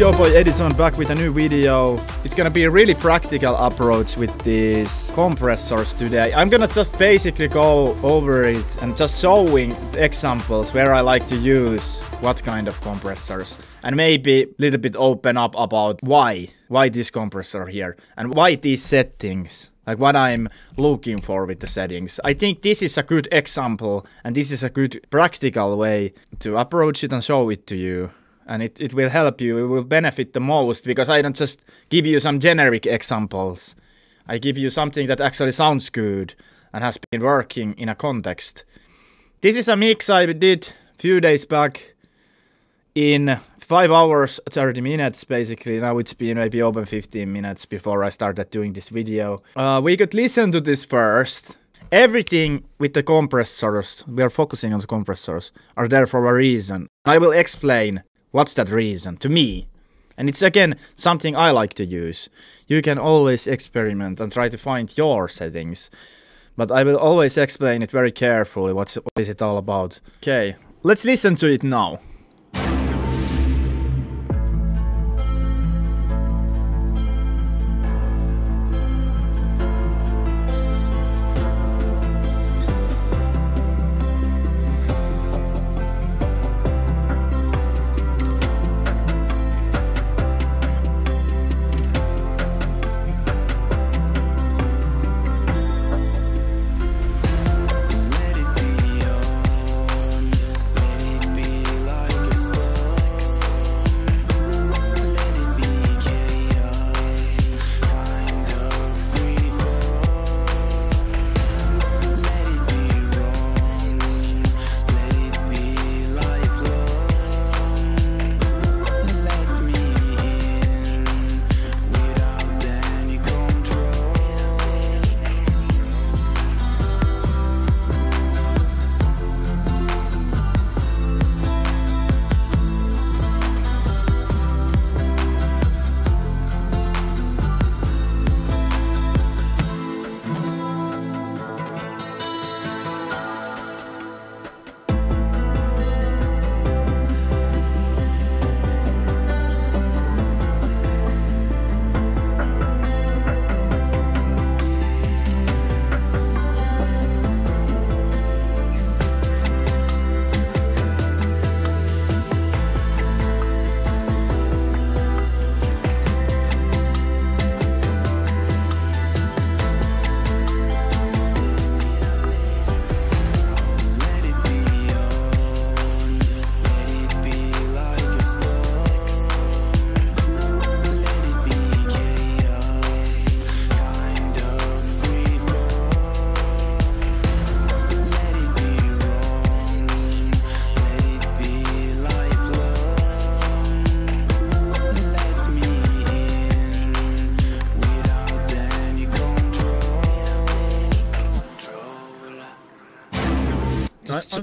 Yo your boy Edizon back with a new video. It's gonna be a really practical approach with these compressors today. I'm gonna just basically go over it and just showing examples where I like to use what kind of compressors. And maybe a little bit open up about why. Why this compressor here. And why these settings. Like what I'm looking for with the settings. I think this is a good example and this is a good practical way to approach it and show it to you and it, it will help you, it will benefit the most because I don't just give you some generic examples. I give you something that actually sounds good and has been working in a context. This is a mix I did few days back in 5 hours 30 minutes basically. Now it's been maybe open 15 minutes before I started doing this video. Uh, we could listen to this first. Everything with the compressors, we are focusing on the compressors, are there for a reason. I will explain What's that reason? To me. And it's again something I like to use. You can always experiment and try to find your settings. But I will always explain it very carefully what's, what is it all about. Okay, let's listen to it now.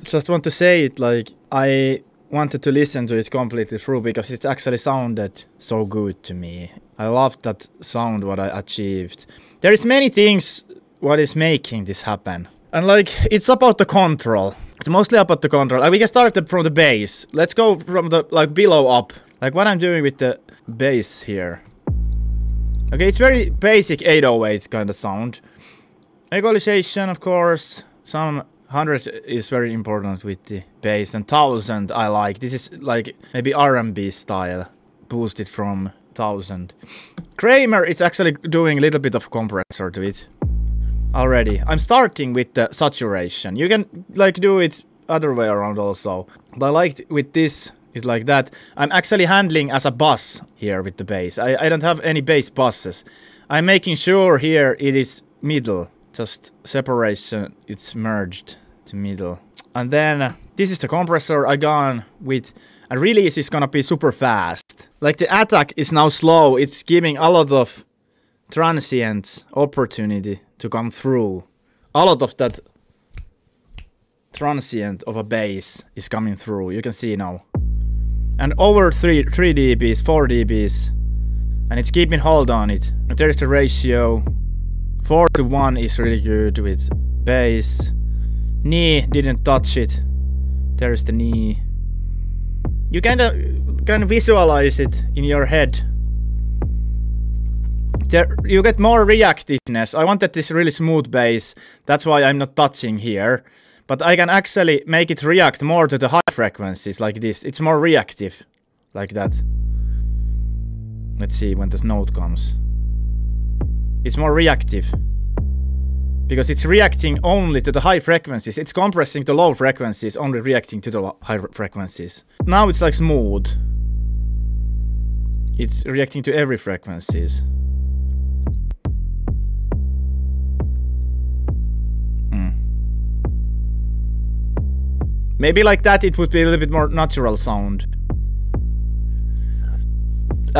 Just want to say it like I wanted to listen to it completely through because it actually sounded so good to me. I loved that sound what I achieved. There is many things what is making this happen. And like it's about the control. It's mostly about the control. And we can start from the bass. Let's go from the like below up. Like what I'm doing with the bass here. Okay, it's very basic 808 kind of sound. Equalization, of course. Some 100 is very important with the bass and 1000 I like. This is like maybe R&B style boosted from 1000. Kramer is actually doing a little bit of compressor to it already. I'm starting with the saturation. You can like do it other way around also. But I like with this it's like that. I'm actually handling as a bus here with the bass. I, I don't have any bass buses. I'm making sure here it is middle just separation it's merged to middle. And then uh, this is the compressor I gone with. And release is gonna be super fast. Like the attack is now slow. It's giving a lot of transient opportunity to come through. A lot of that transient of a bass is coming through. You can see now. And over 3 3 dBs 4 dBs and it's keeping hold on it. There's the ratio 4 to 1 is really good with bass. Knee didn't touch it. There's the knee. You kinda can visualize it in your head. There, you get more reactiveness. I wanted this really smooth bass. That's why I'm not touching here. But I can actually make it react more to the high frequencies like this. It's more reactive. Like that. Let's see when the note comes. It's more reactive. Because it's reacting only to the high frequencies. It's compressing the low frequencies, only reacting to the high frequencies. Now it's like smooth. It's reacting to every frequencies. Hmm. Maybe like that it would be a little bit more natural sound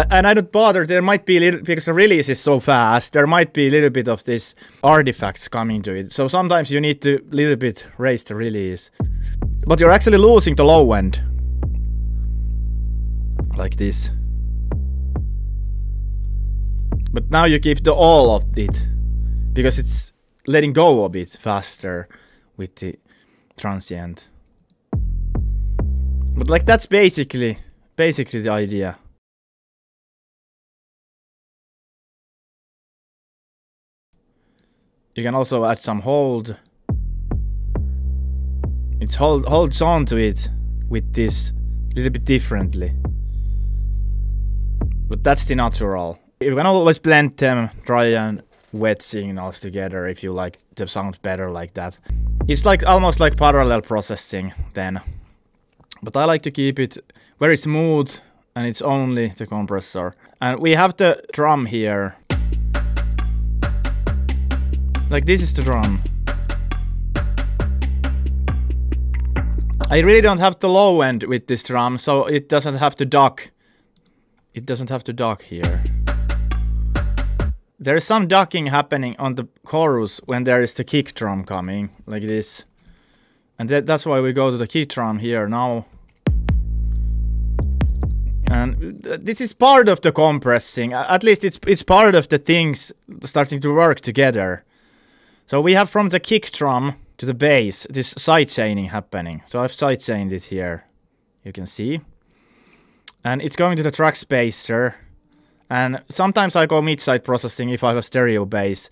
and I don't bother. There might be a little because the release is so fast. There might be a little bit of this artifacts coming to it. So sometimes you need to a little bit raise the release, but you're actually losing the low end, like this. But now you give the all of it because it's letting go a bit faster with the transient. But like that's basically basically the idea. You can also add some hold. It hold, holds on to it with this a little bit differently. But that's the natural. You can always blend them, dry and wet signals together if you like the sound better like that. It's like almost like parallel processing then. But I like to keep it very smooth and it's only the compressor. And we have the drum here like this is the drum. I really don't have the low end with this drum, so it doesn't have to dock. It doesn't have to dock here. There is some ducking happening on the chorus when there is the kick drum coming, like this. And that, that's why we go to the kick drum here now. And uh, this is part of the compressing. At least it's it's part of the things starting to work together. So we have from the kick drum to the bass this side chaining happening. So I've side chained it here, you can see. And it's going to the track spacer. And sometimes I go mid-side processing if I have a stereo bass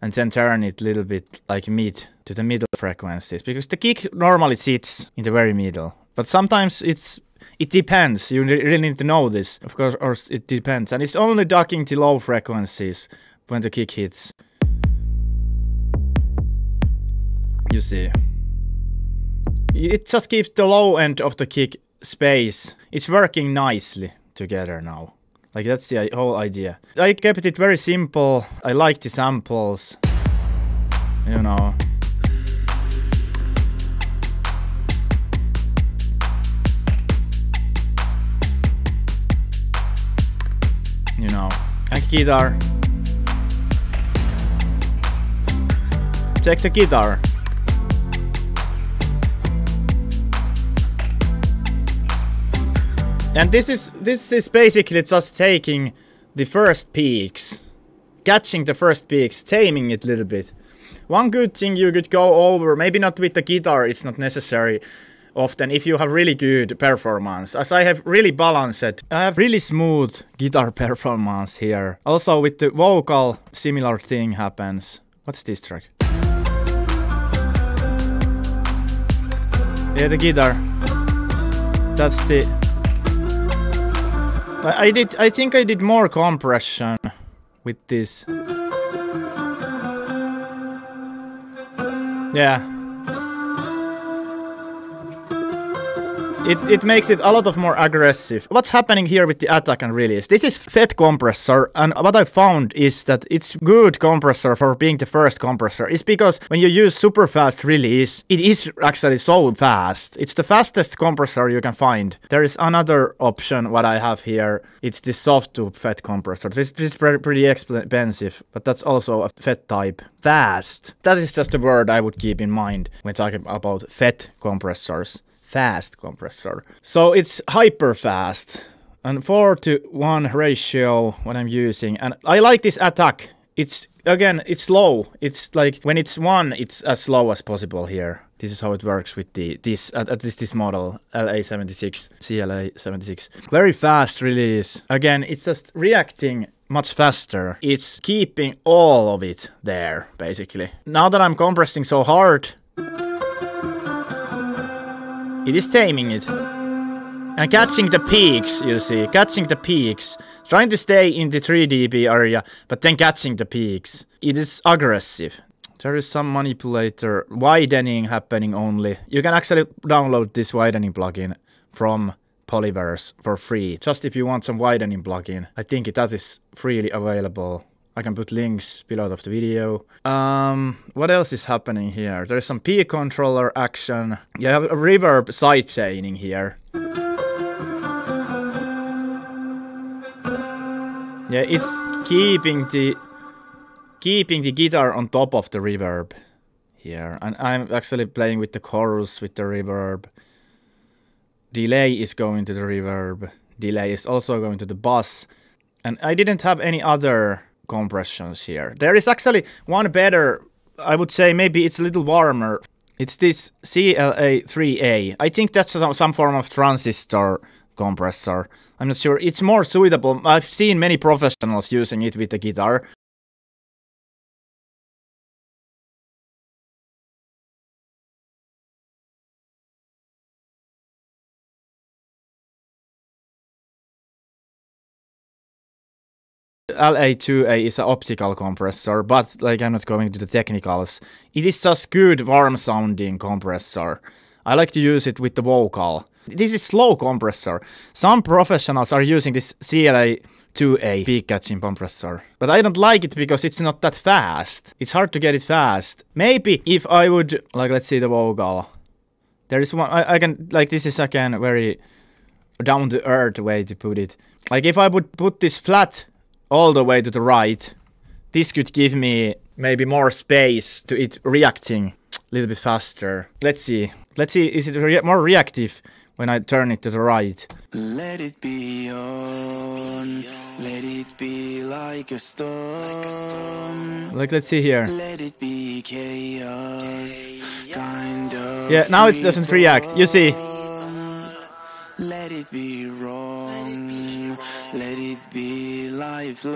and then turn it a little bit like mid to the middle frequencies because the kick normally sits in the very middle. But sometimes it's it depends. You really need to know this. Of course, or it depends. And it's only ducking to low frequencies when the kick hits. You see. It just gives the low end of the kick space. It's working nicely together now. Like that's the whole idea. I kept it very simple. I like the samples. You know. You know. And guitar. Check the guitar. And this is this is basically just taking the first peaks, catching the first peaks, taming it a little bit. One good thing you could go over, maybe not with the guitar, it's not necessary often if you have really good performance. As I have really balanced, I have really smooth guitar performance here. Also with the vocal, similar thing happens. What's this track? Yeah, the guitar. That's the I did. I think I did more compression with this. Yeah. It, it makes it a lot of more aggressive. What's happening here with the attack and release? This is FET compressor and what I found is that it's good compressor for being the first compressor is because when you use super fast release, it is actually so fast. It's the fastest compressor you can find. There is another option what I have here. It's the Softube FET compressor. This, this is pretty expensive, but that's also a FET type. Fast. That is just a word I would keep in mind when talking about FET compressors fast compressor. So it's hyper fast and 4 to 1 ratio when I'm using and I like this attack. It's again it's slow. It's like when it's 1 it's as slow as possible here. This is how it works with the this at, at least this model LA76 CLA76. Very fast release. Again, it's just reacting much faster. It's keeping all of it there basically. Now that I'm compressing so hard, it is taming it. And catching the peaks, you see, catching the peaks. Trying to stay in the 3 dB area, but then catching the peaks. It is aggressive. There is some manipulator widening happening only. You can actually download this widening plugin from Polyverse for free. Just if you want some widening plugin. I think that is freely available. I can put links below of the video. Um, what else is happening here? There is some P controller action. You have a reverb sidechaining here. Yeah, it's keeping the keeping the guitar on top of the reverb here. And I'm actually playing with the chorus with the reverb. Delay is going to the reverb. Delay is also going to the bass. And I didn't have any other compressions here. There is actually one better, I would say maybe it's a little warmer. It's this CLA3A. I think that's some form of transistor compressor. I'm not sure. It's more suitable. I've seen many professionals using it with the guitar. LA2A is an optical compressor, but like I'm not going to the technicals. It is just good warm sounding compressor. I like to use it with the vocal. This is slow compressor. Some professionals are using this CLA2A peak catching compressor. But I don't like it because it's not that fast. It's hard to get it fast. Maybe if I would, like let's see the vocal. There is one, I, I can, like this is again very down to earth way to put it. Like if I would put this flat all the way to the right, this could give me maybe more space to it reacting a little bit faster. Let's see. Let's see, is it re more reactive when I turn it to the right? Let it be on. Let it be like a storm. Like, let's see here. Let it be chaos. Kind of yeah, now it doesn't react. You see. Let it be wrong. It be lifelong.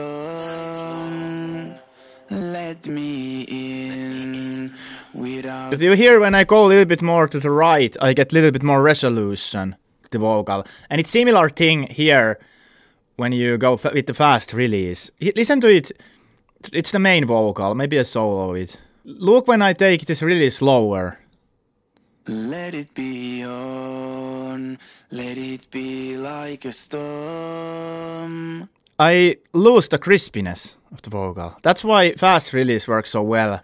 Let me in without. You hear when I go a little bit more to the right, I get a little bit more resolution, the vocal. And it's similar thing here when you go with the fast release. Listen to it. It's the main vocal, maybe a solo it. Look when I take this really slower. Let it be on, let it be like a storm. I lose the crispiness of the vocal. That's why fast release works so well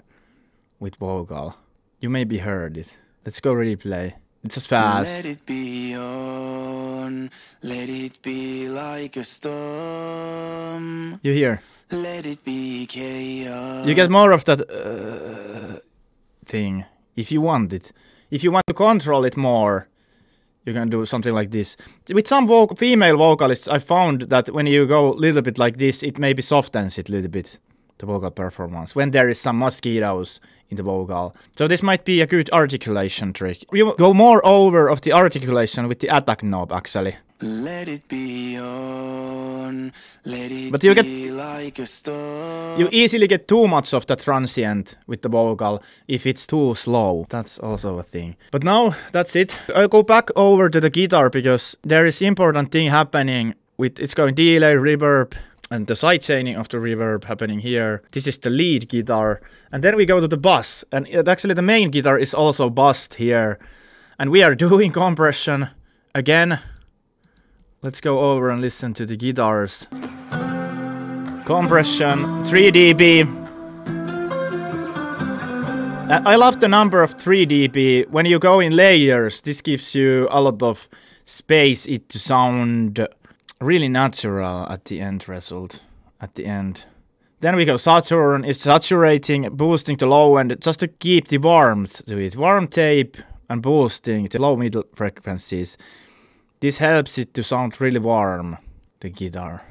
with vocal. You maybe heard it. Let's go replay. It's just fast. Let it be on, let it be like a storm. You hear? Let it be chaos. You get more of that uh, thing if you want it. If you want to control it more, you can do something like this. With some vocal, female vocalists, I found that when you go a little bit like this, it maybe softens it a little bit, the vocal performance, when there is some mosquitoes in the vocal. So this might be a good articulation trick. You go more over of the articulation with the attack knob, actually. Let it be on, let it but you get like you easily get too much of the transient with the vocal if it's too slow. That's also a thing. But now that's it. I go back over to the guitar because there is important thing happening with it's going delay, reverb, and the side chaining of the reverb happening here. This is the lead guitar. And then we go to the bass. And it, actually the main guitar is also bassed here. And we are doing compression again Let's go over and listen to the guitars. Compression, 3 dB. I love the number of 3 dB. When you go in layers, this gives you a lot of space it to sound really natural at the end result. At the end. Then we go Saturn, it's saturating, boosting the low end, just to keep the warmth to it. Warm tape and boosting the low middle frequencies. This helps it to sound really warm, the guitar.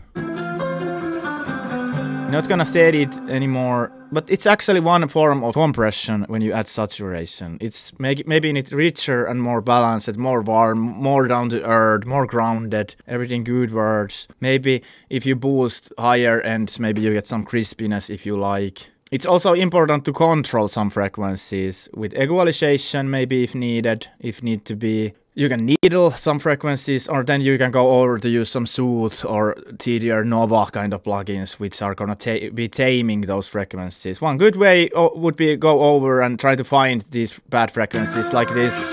Not gonna steady it anymore but it's actually one form of compression when you add saturation. It's make, making it richer and more balanced, more warm, more down to earth, more grounded, everything good words. Maybe if you boost higher ends, maybe you get some crispiness if you like. It's also important to control some frequencies with equalization, maybe if needed, if need to be. You can needle some frequencies, or then you can go over to use some Soothe or TDR Nova kind of plugins, which are gonna ta be taming those frequencies. One good way oh, would be go over and try to find these bad frequencies like this.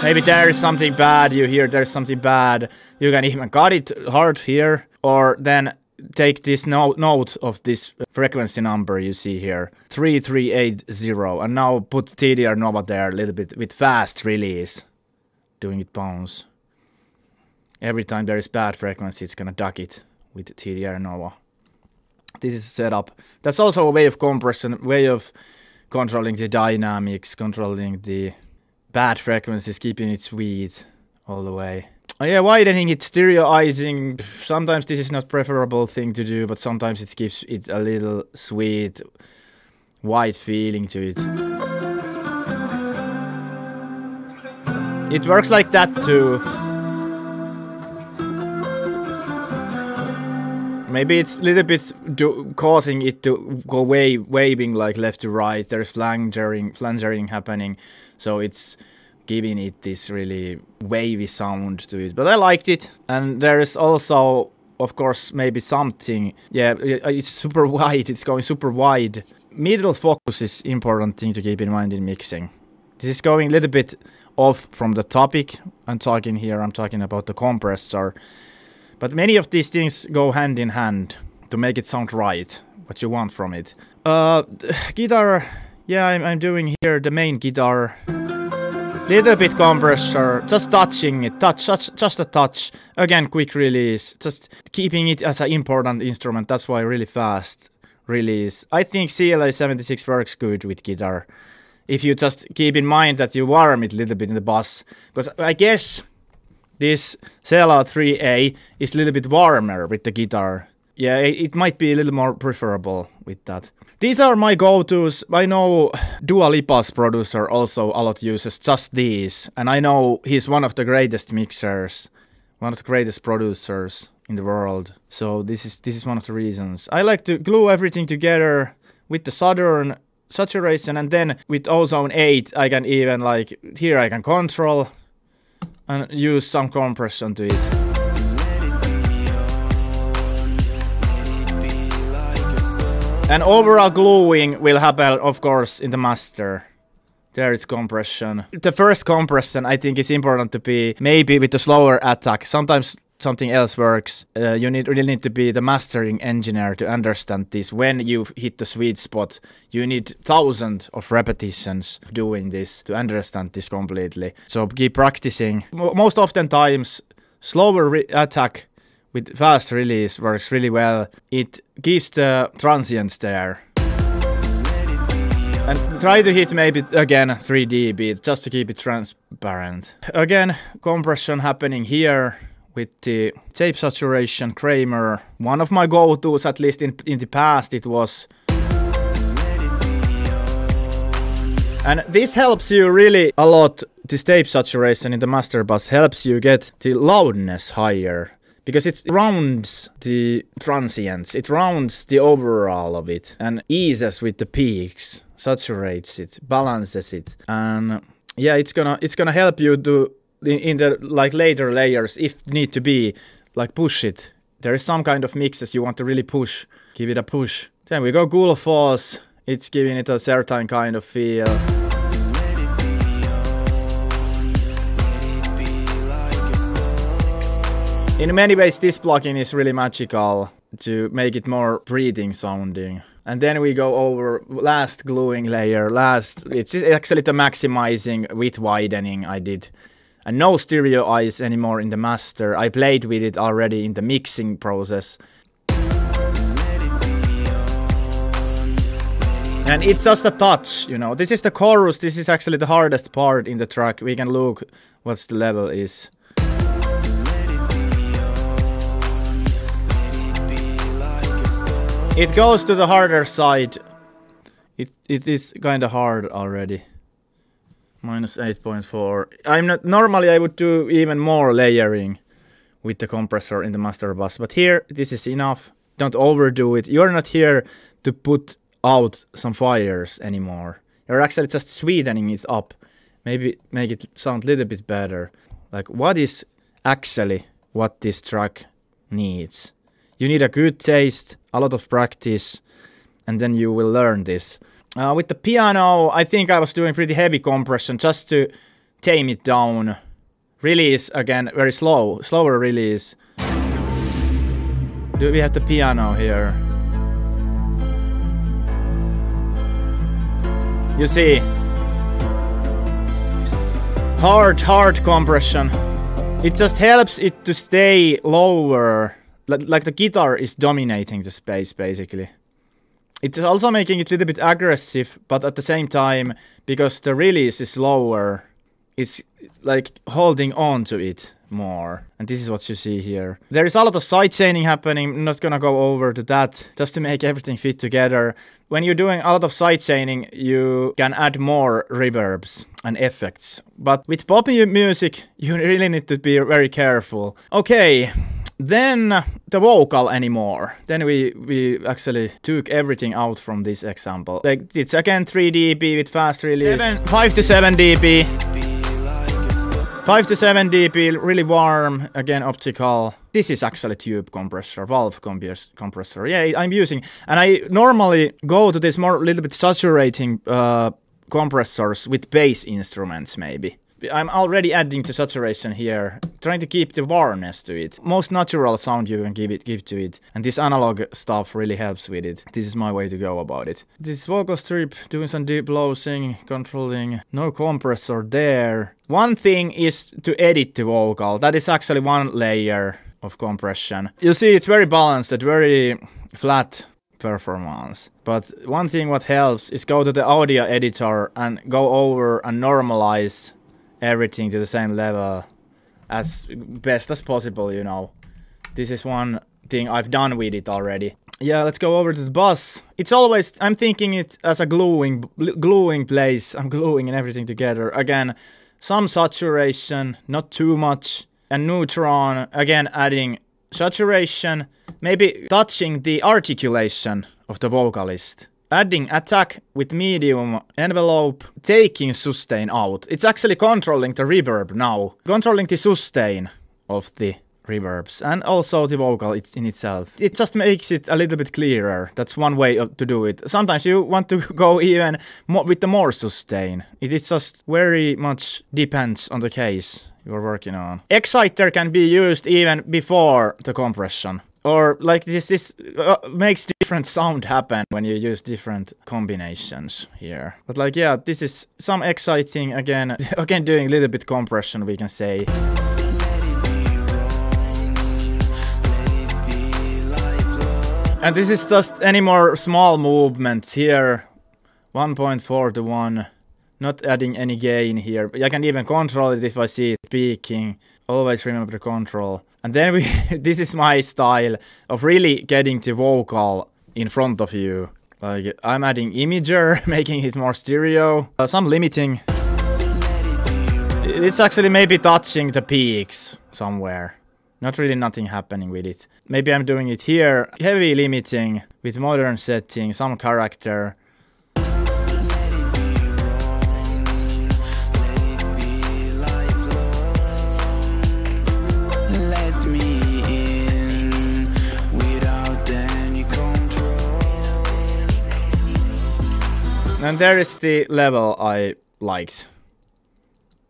Maybe there is something bad, you hear there's something bad, you can even cut it hard here, or then take this no note of this frequency number you see here 3380 and now put TDR Nova there a little bit with fast release doing it bounce every time there is bad frequency it's gonna duck it with TDR Nova this is setup that's also a way of compression way of controlling the dynamics controlling the bad frequencies keeping it sweet all the way Oh, yeah, widening it, stereoizing. Sometimes this is not preferable thing to do, but sometimes it gives it a little sweet, white feeling to it. It works like that too. Maybe it's a little bit causing it to go way waving like left to right. There's flangering, flangering happening, so it's giving it this really wavy sound to it. But I liked it, and there is also, of course, maybe something. Yeah, uh, it's super wide. It's going super wide. Middle focus is important thing to keep in mind in mixing. This is going a little bit off from the topic I'm talking here. I'm talking about the compressor. But many of these things go hand in hand to make it sound right, what you want from it. Uh, guitar, yeah, I'm, I'm doing here the main guitar. Little bit compressor, just touching it, touch, just, just a touch. Again, quick release, just keeping it as an important instrument. That's why really fast release. I think CLA 76 works good with guitar. If you just keep in mind that you warm it a little bit in the bass. Because I guess this CLA 3A is a little bit warmer with the guitar. Yeah, it might be a little more preferable with that. These are my go-tos. I know Dua Lipa's producer also a lot uses just these. And I know he's one of the greatest mixers, one of the greatest producers in the world. So this is this is one of the reasons. I like to glue everything together with the Saturn saturation and then with Ozone 8 I can even like here I can control and use some compression to it. And overall gluing will happen, of course, in the master. There is compression. The first compression, I think, is important to be maybe with the slower attack. Sometimes something else works. Uh, you need really need to be the mastering engineer to understand this. When you hit the sweet spot, you need thousands of repetitions doing this to understand this completely. So keep practicing. Most often times, slower attack with fast release works really well. It gives the transients there. And try to hit maybe again 3 dB just to keep it transparent. Again, compression happening here with the tape saturation Kramer. One of my go-tos, at least in, in the past, it was And this helps you really a lot. This tape saturation in the master bus helps you get the loudness higher because it rounds the transients, it rounds the overall of it and eases with the peaks, saturates it, balances it, and yeah, it's gonna it's gonna help you to in the like later layers if need to be like push it. There is some kind of mixes you want to really push, give it a push. Then we go Gullfoss. It's giving it a certain kind of feel. In many ways this plugin is really magical to make it more breathing sounding. And then we go over last gluing layer, last, it's actually the maximizing with widening I did. And no stereoize anymore in the master, I played with it already in the mixing process. And it's just a touch, you know. This is the chorus, this is actually the hardest part in the track. We can look what the level is. It goes to the harder side It it is kind of hard already. Minus 8.4. I'm not normally I would do even more layering with the compressor in the master bus, but here this is enough. Don't overdo it. You're not here to put out some fires anymore. You're actually just sweetening it up. Maybe make it sound a little bit better. Like what is actually what this track needs. You need a good taste, a lot of practice, and then you will learn this. Uh, with the piano, I think I was doing pretty heavy compression just to tame it down. Release again, very slow, slower release. Do we have the piano here? You see, hard, hard compression. It just helps it to stay lower, like the guitar is dominating the space basically. It's also making it a little bit aggressive, but at the same time, because the release is lower, it's like holding on to it more. And this is what you see here. There is a lot of side chaining happening. I'm not gonna go over to that just to make everything fit together. When you're doing a lot of side chaining, you can add more reverbs and effects. But with pop music, you really need to be very careful. Okay, then the vocal anymore. Then we we actually took everything out from this example. Like it's again 3 dB with fast release. Seven, 5 to 7 dB. 5 to 7 dB, really warm, again optical. This is actually tube compressor, valve compressor. Yeah, I'm using, and I normally go to this more little bit saturating uh, compressors with bass instruments maybe. I'm already adding the saturation here, trying to keep the warmness to it. Most natural sound you can give it, give to it, and this analog stuff really helps with it. This is my way to go about it. This vocal strip, doing some deep lowsing, controlling, no compressor there. One thing is to edit the vocal. That is actually one layer of compression. You see, it's very balanced, very flat performance. But one thing what helps is go to the audio editor and go over and normalize everything to the same level as best as possible, you know. This is one thing I've done with it already. Yeah, let's go over to the bus. It's always, I'm thinking it as a gluing, gluing place. I'm gluing and everything together. Again, some saturation, not too much. And neutron, again, adding saturation, maybe touching the articulation of the vocalist adding attack with medium envelope, taking sustain out. It's actually controlling the reverb now, controlling the sustain of the reverbs and also the vocal in itself. It just makes it a little bit clearer. That's one way to do it. Sometimes you want to go even more with the more sustain. It is just very much depends on the case you're working on. Exciter can be used even before the compression or like this this uh, makes different sound happen when you use different combinations here. But like yeah this is some exciting again again doing a little bit compression we can say. And this is just any more small movements here. 1.4 to 1 not adding any gain here. I can even control it if i see it peaking always remember control. And then we, this is my style of really getting the vocal in front of you. Like I'm adding imager, making it more stereo, uh, some limiting. It's actually maybe touching the peaks somewhere. Not really nothing happening with it. Maybe I'm doing it here, heavy limiting with modern setting, some character, And there is the level I liked.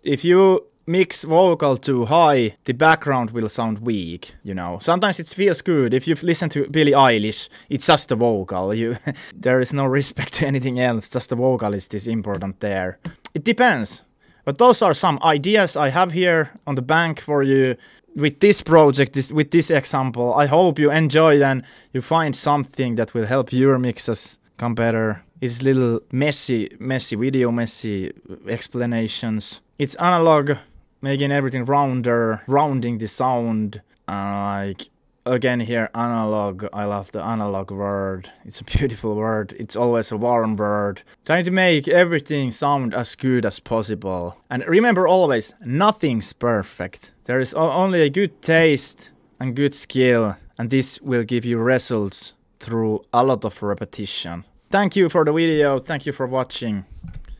If you mix vocal too high, the background will sound weak, you know. Sometimes it feels good. If you listen to Billie Eilish, it's just the vocal. You there is no respect to anything else, just the vocalist is this important there. It depends. But those are some ideas I have here on the bank for you with this project, this, with this example. I hope you enjoy and you find something that will help your mixes come better. It's little messy, messy video, messy explanations. It's analog, making everything rounder, rounding the sound. Uh, like again here analog. I love the analog word. It's a beautiful word. It's always a warm word. Trying to make everything sound as good as possible. And remember always, nothing's perfect. There is only a good taste and good skill, and this will give you results through a lot of repetition. Thank you for the video. Thank you for watching.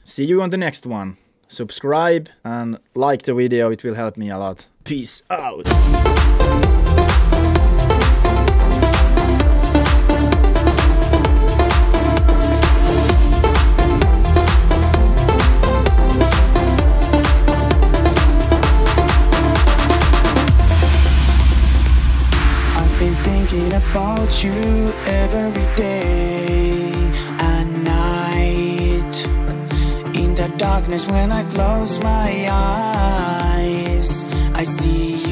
See you on the next one. Subscribe and like the video. It will help me a lot. Peace out. about you every day darkness, when I close my eyes, I see you.